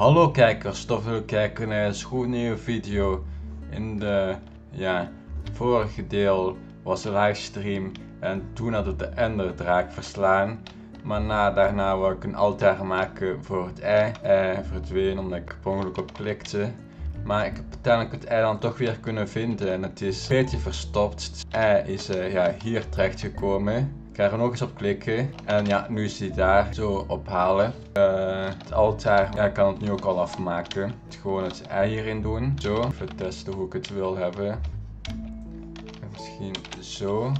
Hallo kijkers, tof dat kijken naar een nieuwe video. In de ja, vorige deel was de livestream en toen had het de enderdraak verslaan. Maar na, daarna wou ik een altaar maken voor het ei. Ei verdween omdat ik per ongeluk op klikte. Maar ik heb uiteindelijk het ei dan toch weer kunnen vinden en het is een beetje verstopt. Het ei is uh, ja, hier terecht gekomen. Ga er nog eens op klikken. En ja, nu is hij daar. Zo ophalen. Uh, het altaar, ja, kan het nu ook al afmaken. Gewoon het ei hierin doen. Zo. Even testen hoe ik het wil hebben. En misschien zo.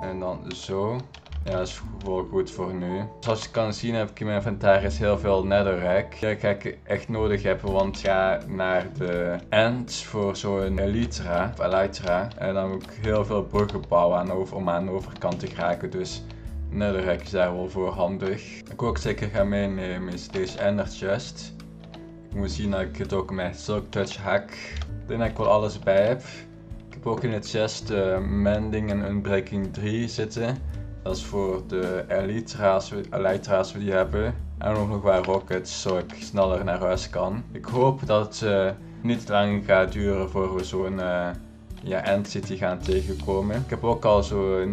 En dan zo. Ja, dat is wel goed voor nu. Zoals je kan zien heb ik in mijn inventaris heel veel netherrack. Die ga ik echt nodig hebben, want ik ga naar de end voor zo'n elytra, of elytra. En dan moet ik heel veel bruggen bouwen over, om aan de overkant te geraken. Dus netherrack is daar wel voor handig. Wat ik ook zeker ga meenemen is deze ender chest. Ik moet zien dat ik het ook met silk touch hack. Ik denk dat ik wel alles bij heb. Ik heb ook in het chest mending en unbreaking 3 zitten. Dat is voor de elytra's, elytra's die hebben. En ook nog waar rockets, zodat ik sneller naar huis kan. Ik hoop dat het uh, niet lang gaat duren voor we zo'n uh, ja, End City gaan tegenkomen. Ik heb ook al zo,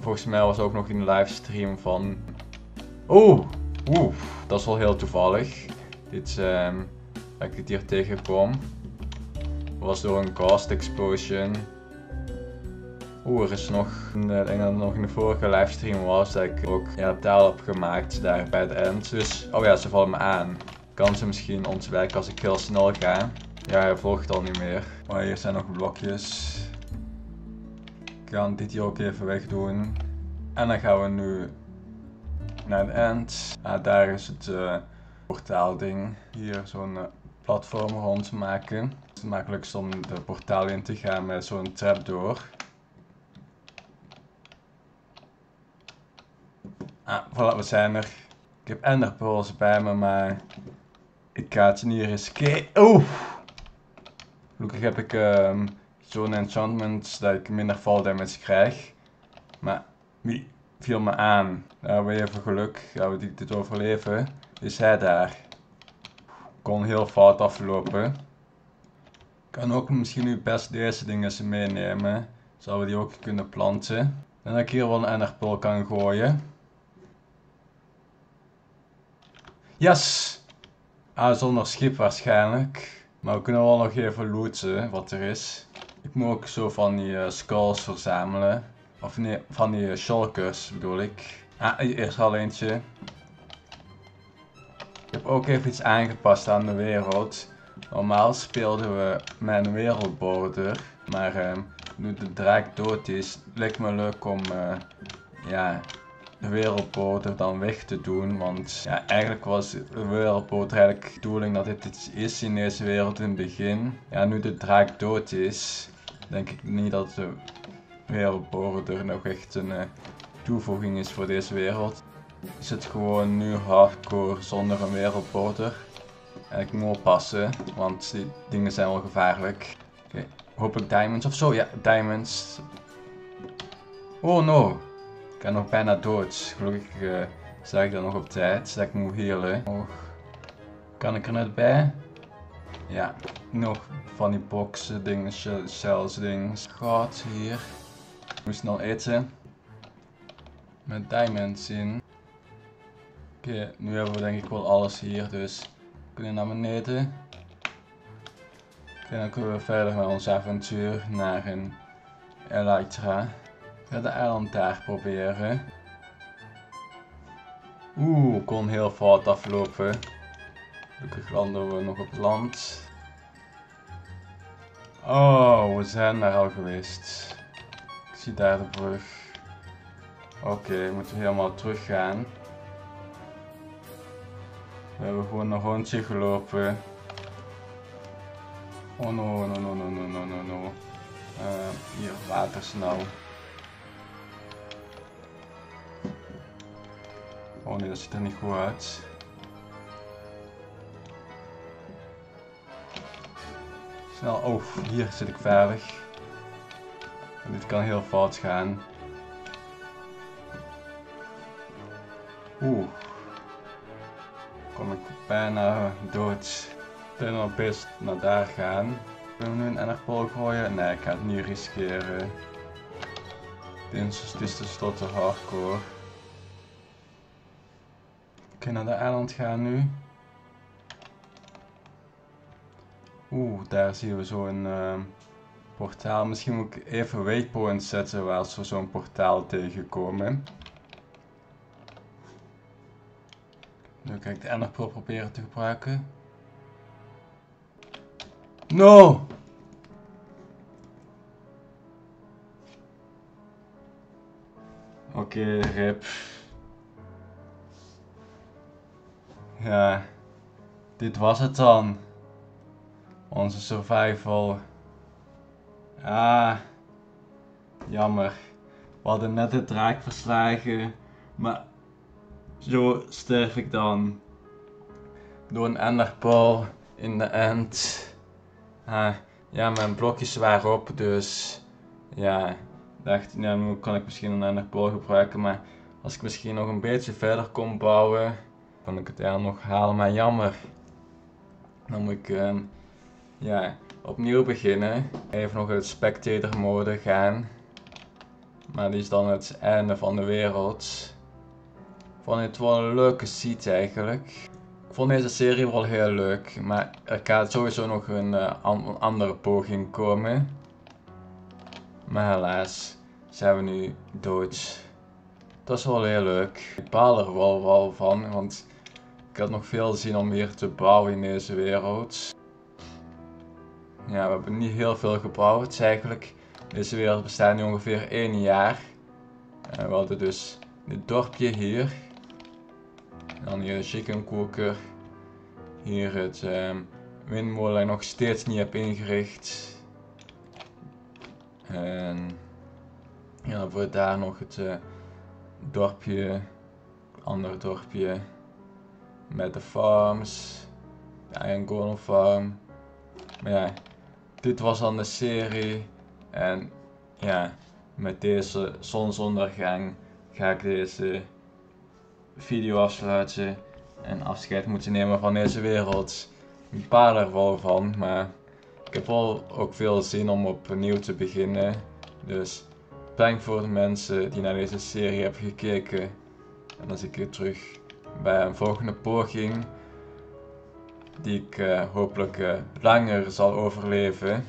volgens mij was ook nog een livestream van... Oeh, oeh, dat is wel heel toevallig. Dit, um, dat ik het hier tegenkom. was door een Ghost Explosion. Oeh, er is nog, ik denk dat het nog in de vorige livestream was dat ik ook ja, taal heb gemaakt daar bij de end. Dus, oh ja, ze vallen me aan. Kan ze misschien ontwijken als ik heel snel ga? Ja, hij volgt al niet meer. Maar hier zijn nog blokjes. Ik kan dit hier ook even wegdoen. En dan gaan we nu naar de end. Ah, daar is het uh, portaalding. Hier zo'n uh, platform rond maken. Het is het makkelijkst om de portaal in te gaan met zo'n trapdoor. Ah, voilà, we zijn er. Ik heb enderpearls bij me, maar ik ga het niet riskeren. Oeh! Gelukkig heb ik um, zo'n enchantment dat ik minder fall damage krijg. Maar wie viel me aan? Daar hebben we even geluk dat we dit overleven. Is hij daar? Kon heel fout aflopen. Kan ook misschien nu best deze dingen meenemen. Zouden we die ook kunnen planten. En dat ik hier wel een enderpearl kan gooien. Yes! Ah, zonder schip waarschijnlijk. Maar we kunnen wel nog even lootsen wat er is. Ik moet ook zo van die uh, skulls verzamelen. Of nee, van die uh, shulkers bedoel ik. Ah, hier is al eentje. Ik heb ook even iets aangepast aan de wereld. Normaal speelden we een wereldborder. Maar uh, nu de draak dood is, lijkt me leuk om uh, ja, wereldboter dan weg te doen. Want ja, eigenlijk was de wereldboter eigenlijk de bedoeling dat dit iets is in deze wereld in het begin. Ja, nu de draak dood is, denk ik niet dat de wereldboter nog echt een uh, toevoeging is voor deze wereld. Is het gewoon nu hardcore zonder een wereldboter. En ik moet oppassen, want die dingen zijn wel gevaarlijk. Oké, okay. hopelijk diamonds of zo. Ja, diamonds. Oh no, ik ben nog bijna dood. Gelukkig uh, zag ik dat nog op tijd, dat ik moet healen. Oh. Kan ik er net bij? Ja, nog van die boxen, dingen, cells, dingen. Goud hier. Ik moet snel eten. Met diamonds in. Oké, nu hebben we denk ik wel alles hier, dus we kunnen naar beneden. En dan kunnen we verder met ons avontuur naar een Elytra ga de eiland daar proberen. Oeh, kon heel fout aflopen. Gelukkig landen we nog op land. Oh, we zijn daar al geweest. Ik zie daar de brug. Oké, okay, moeten we helemaal terug gaan. We hebben gewoon een rondje gelopen. Oh no, no, no, no, no, no, no, no. Uh, hier, watersnel. Oh nee, dat ziet er niet goed uit. Snel, oh, hier zit ik veilig. En dit kan heel fout gaan. Oeh. Kom ik bij? bijna dood. Ben opeens naar daar gaan. Kunnen we nu een enerpol gooien? Nee, ik ga het niet riskeren. Dit is, is dus tot de hardcore. Naar de eiland gaan nu. Oeh, daar zien we zo'n uh, portaal. Misschien moet ik even waypoints zetten waar we zo'n portaal tegenkomen. Nu kan ik de Enderpearl proberen te gebruiken. No! Oké, okay, rip. Ja, dit was het dan. Onze survival. Ah, jammer. We hadden net de draak verslagen, maar zo sterf ik dan. Door een enderpearl in de end. Ah, ja, mijn blokjes waren op, dus ja, dacht, ja, nu kan ik misschien een enderpearl gebruiken, maar als ik misschien nog een beetje verder kon bouwen, kan ik het er nog halen, maar jammer. Dan moet ik uh, ja, opnieuw beginnen. Even nog uit spectator mode gaan. Maar die is dan het einde van de wereld vond het wel een leuke seat eigenlijk. Ik vond deze serie wel heel leuk, maar er gaat sowieso nog een uh, andere poging komen. Maar helaas zijn we nu dood. Dat is wel heel leuk. Ik baal er wel, wel van, want ik had nog veel zin om weer te bouwen in deze wereld. Ja, we hebben niet heel veel gebouwd eigenlijk. Deze wereld bestaat nu ongeveer 1 jaar. En we hadden dus dit dorpje hier. Dan hier de chicken cooker. Hier het um, windmolen nog steeds niet heb ingericht. En ja, dan wordt daar nog het uh, dorpje, ander dorpje met de farms. Ja, een golden farm. Maar ja, dit was dan de serie. En ja, met deze zonsondergang ga ik deze video afsluiten en afscheid moeten nemen van deze wereld. Een paar er wel van, maar ik heb wel ook veel zin om opnieuw te beginnen. Dus bedankt voor de mensen die naar deze serie hebben gekeken. En dan zie ik je terug bij een volgende poging. Die ik uh, hopelijk uh, langer zal overleven.